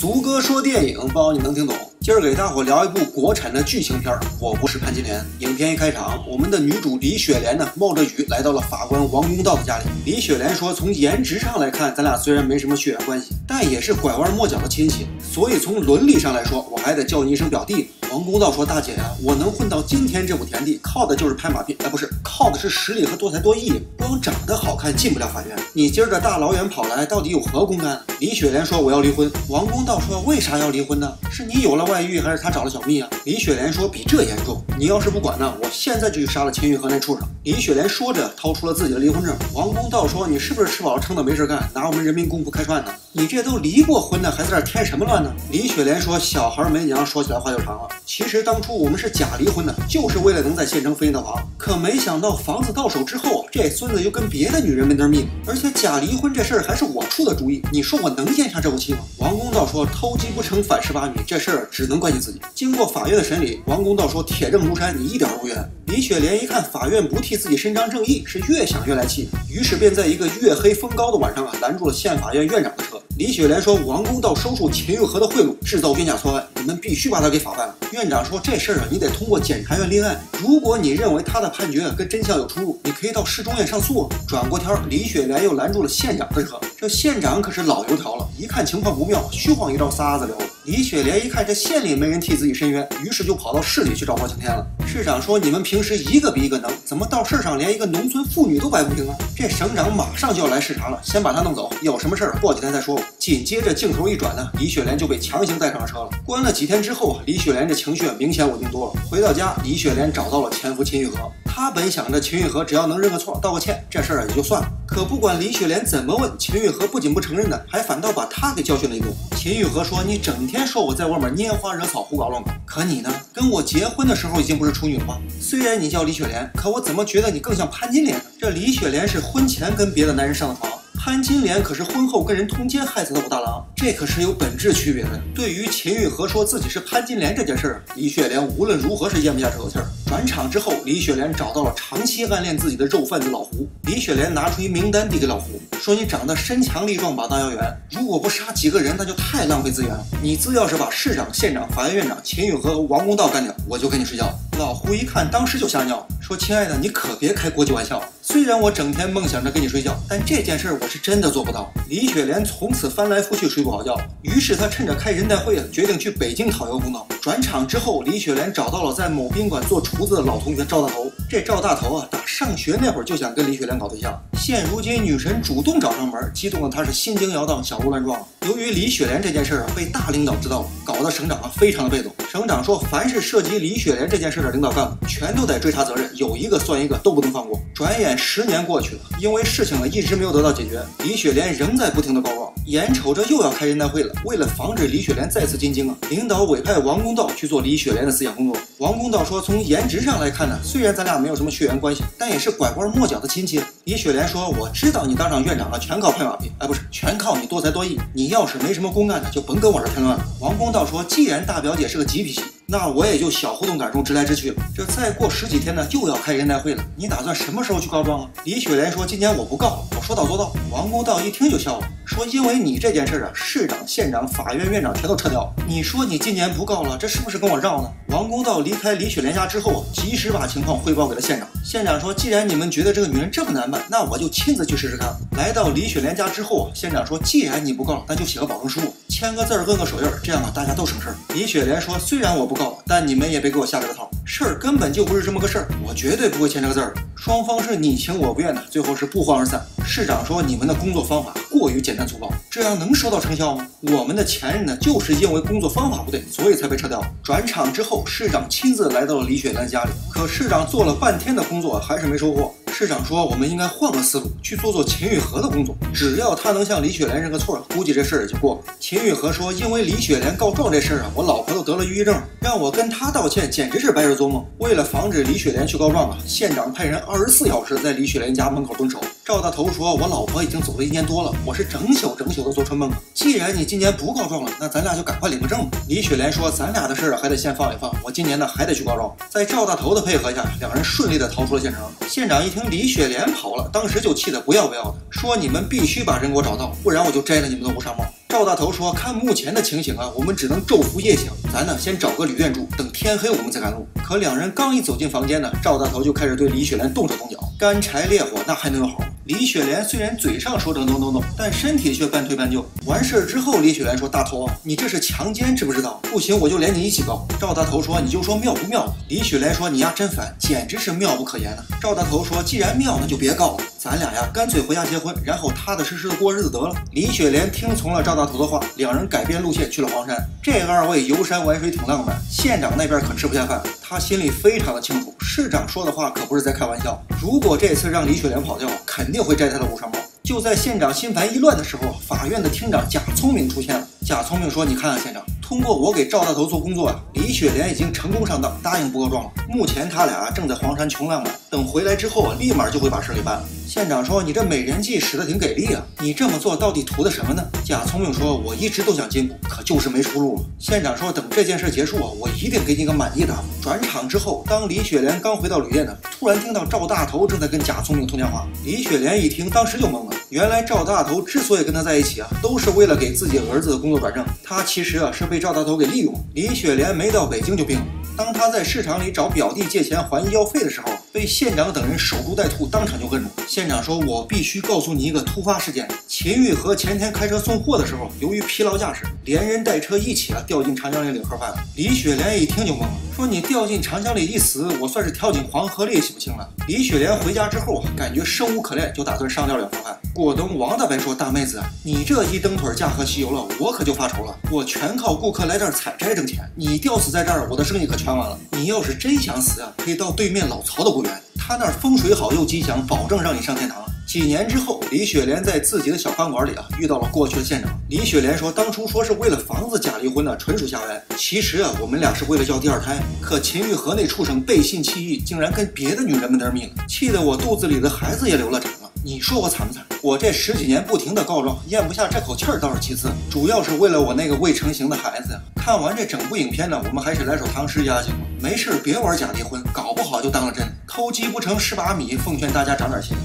足哥说电影，包你能听懂。今儿给大伙聊一部国产的剧情片，我不是潘金莲。影片一开场，我们的女主李雪莲呢，冒着雨来到了法官王公道的家里。李雪莲说：“从颜值上来看，咱俩虽然没什么血缘关系，但也是拐弯抹角的亲戚。所以从伦理上来说，我还得叫你一声表弟呢。”王公道说：“大姐呀，我能混到今天这步田地，靠的就是拍马屁，哎，不是，靠的是实力和多才多艺。光长得好看进不了法院。你今儿个大老远跑来，到底有何公干？”李雪莲说：“我要离婚。”王公道说：“为啥要离婚呢？是你有了外遇，还是他找了小蜜啊？”李雪莲说：“比这严重。你要是不管呢，我现在就去杀了秦玉和那畜生。”李雪莲说着，掏出了自己的离婚证。王公道说：“你是不是吃饱了撑的没事干，拿我们人民公仆开涮呢？你这都离过婚的，还在这添什么乱呢？”李雪莲说：“小孩没娘，说起来话就长了。其实当初我们是假离婚的，就是为了能在县城分一套房。可没想到房子到手之后，这孙子又跟别的女人没得命。而且假离婚这事儿还是我出的主意。你说我能咽下这口气吗？”王公道说：“偷鸡不成反蚀把米，这事儿只能怪你自己。”经过法院的审理，王公道说：“铁证如山，你一点都不冤。”李雪莲一看法院不替自己伸张正义，是越想越来气，于是便在一个月黑风高的晚上啊，拦住了县法院院长的车。李雪莲说：“王公道收受秦玉和的贿赂，制造冤假错案，你们必须把他给法办了。”院长说：“这事儿啊，你得通过检察院立案。如果你认为他的判决跟真相有出入，你可以到市中院上诉。”转过天，李雪莲又拦住了县长的车。这县长可是老油条了，一看情况不妙，虚晃一招撒子了。李雪莲一看这县里没人替自己申冤，于是就跑到市里去找包青天了。市长说：“你们平时一个比一个能，怎么到市上连一个农村妇女都摆不平啊？”这省长马上就要来视察了，先把他弄走，有什么事儿过几天再说吧。紧接着镜头一转呢，李雪莲就被强行带上了车了。关了几天之后啊，李雪莲这情绪明显稳定多了。回到家，李雪莲找到了前夫秦玉和。他本想着秦玉和只要能认个错、道个歉，这事儿也就算了。可不管李雪莲怎么问，秦玉和不仅不承认呢，还反倒把他给教训了一顿。秦玉和说：“你整天说我在外面拈花惹草、胡搞乱搞，可你呢？跟我结婚的时候已经不是处女了吗？虽然你叫李雪莲，可我怎么觉得你更像潘金莲？这李雪莲是婚前跟别的男人上的床。”潘金莲可是婚后跟人通奸害死的武大郎，这可是有本质区别的。对于秦玉和说自己是潘金莲这件事儿，李雪莲无论如何是咽不下这口气儿。转场之后，李雪莲找到了长期暗恋自己的肉贩子老胡。李雪莲拿出一名单递给老胡，说：“你长得身强力壮，膀大腰圆，如果不杀几个人，那就太浪费资源了。你只要是把市长、县长、法院院长秦宇和和王公道干掉，我就跟你睡觉。”老胡一看，当时就吓尿，说：“亲爱的，你可别开国际玩笑。虽然我整天梦想着跟你睡觉，但这件事儿我是真的做不到。”李雪莲从此翻来覆去睡不好觉，于是她趁着开人代会啊，决定去北京讨要公道。转场之后，李雪莲找到了在某宾馆做厨子的老同学赵大头。这赵大头啊，打上学那会儿就想跟李雪莲搞对象，现如今女神主动找上门，激动的他是心惊摇荡，小鹿乱撞。由于李雪莲这件事儿啊被大领导知道了，搞得省长啊非常的被动。省长说，凡是涉及李雪莲这件事的领导干部，全都得追查责任，有一个算一个，都不能放过。转眼十年过去了，因为事情呢一直没有得到解决，李雪莲仍在不停的告状。眼瞅着又要开人代会了，为了防止李雪莲再次进京啊，领导委派王公道去做李雪莲的思想工作。王公道说，从颜值上来看呢，虽然咱俩没有什么血缘关系，但也是拐弯抹角的亲戚。李雪莲说，我知道你当上院长了，全靠拍马屁，哎，不是，全靠你多才多艺。你要是没什么公干的，就甭跟我这添乱了。王公道说，既然大表姐是个急脾气。那我也就小互动感中直来直去了。这再过十几天呢，又要开人代会了。你打算什么时候去告状啊？李雪莲说：“今年我不告，我说到做到。”王公道一听就笑了，说：“因为你这件事啊，市长、县长、法院院长全都撤掉了。你说你今年不告了，这是不是跟我绕呢？”王公道离开李雪莲家之后啊，及时把情况汇报给了县长。县长说：“既然你们觉得这个女人这么难办，那我就亲自去试试看。”来到李雪莲家之后啊，县长说：“既然你不告，那就写个保证书，签个字儿，摁个手印，这样啊，大家都省事儿。”李雪莲说：“虽然我不告，但你们也。”别给我下这个套，事儿根本就不是这么个事儿，我绝对不会签这个字儿。双方是你情我不愿的，最后是不欢而散。市长说你们的工作方法过于简单粗暴，这样能收到成效吗？我们的前任呢，就是因为工作方法不对，所以才被撤掉。转场之后，市长亲自来到了李雪莲家里，可市长做了半天的工作还是没收获。市长说：“我们应该换个思路，去做做秦玉和的工作。只要他能向李雪莲认个错，估计这事儿也就过了。”秦玉和说：“因为李雪莲告状这事儿啊，我老婆都得了抑郁症，让我跟她道歉，简直是白日做梦。为了防止李雪莲去告状啊，县长派人二十四小时在李雪莲家门口蹲守。”赵大头说：“我老婆已经走了一年多了，我是整宿整宿的做春梦。既然你今年不告状了，那咱俩就赶快领个证吧。”李雪莲说：“咱俩的事儿还得先放一放，我今年呢还得去告状。”在赵大头的配合下，两人顺利的逃出了县城。县长一听李雪莲跑了，当时就气得不要不要的，说：“你们必须把人给我找到，不然我就摘了你们的乌纱帽。”赵大头说：“看目前的情形啊，我们只能昼伏夜行。咱呢，先找个旅店住，等天黑我们再赶路。”可两人刚一走进房间呢，赵大头就开始对李雪莲动手动脚，干柴烈火那还能有好？李雪莲虽然嘴上说着 no no no，但身体却半推半就。完事儿之后，李雪莲说：“大头，你这是强奸，知不知道？不行，我就连你一起告。”赵大头说：“你就说妙不妙？”李雪莲说：“你呀真烦，简直是妙不可言了。”赵大头说：“既然妙，那就别告了。”咱俩呀，干脆回家结婚，然后踏踏实实的过日子得了。李雪莲听从了赵大头的话，两人改变路线去了黄山。这二位游山玩水挺浪漫，县长那边可吃不下饭，他心里非常的清楚，市长说的话可不是在开玩笑。如果这次让李雪莲跑掉，肯定会摘他的乌纱帽。就在县长心烦意乱的时候，法院的厅长贾聪明出现了。贾聪明说：“你看，县长。”通过我给赵大头做工作啊，李雪莲已经成功上当，答应不告状了。目前他俩正在黄山穷浪漫，等回来之后啊，立马就会把事给办了。县长说：“你这美人计使得挺给力啊，你这么做到底图的什么呢？”贾聪明说：“我一直都想进步，可就是没出路了。”县长说：“等这件事结束啊，我一定给你个满意答复。”转场之后，当李雪莲刚回到旅店呢，突然听到赵大头正在跟贾聪明通电话。李雪莲一听，当时就懵了。原来赵大头之所以跟他在一起啊，都是为了给自己儿子的工作转正。他其实啊是被赵大头给利用。李雪莲没到北京就病了。当他在市场里找表弟借钱还医药费的时候，被县长等人守株待兔，当场就摁住。县长说：“我必须告诉你一个突发事件。秦玉和前天开车送货的时候，由于疲劳驾驶，连人带车一起啊掉进长江里领盒饭。”李雪莲一听就懵了，说：“你掉进长江里一死，我算是跳进黄河里也洗不清了。”李雪莲回家之后啊，感觉生无可恋，就打算上吊两盒饭。果东王大白说：“大妹子，你这一蹬腿驾鹤西游了，我可就发愁了。我全靠顾客来这儿采摘挣钱，你吊死在这儿，我的生意可全完了。你要是真想死啊，可以到对面老曹的墓园，他那儿风水好又吉祥，保证让你上天堂。”几年之后，李雪莲在自己的小饭馆里啊，遇到了过去的县长。李雪莲说：“当初说是为了房子假离婚呢，纯属瞎掰。其实啊，我们俩是为了要第二胎。可秦玉和那畜生背信弃义，竟然跟别的女人们儿命，气得我肚子里的孩子也流了产。你说我惨不惨？”我这十几年不停的告状，咽不下这口气儿倒是其次，主要是为了我那个未成型的孩子呀。看完这整部影片呢，我们还是来首唐诗压惊吧。没事别玩假离婚，搞不好就当了真。偷鸡不成蚀把米，奉劝大家长点心。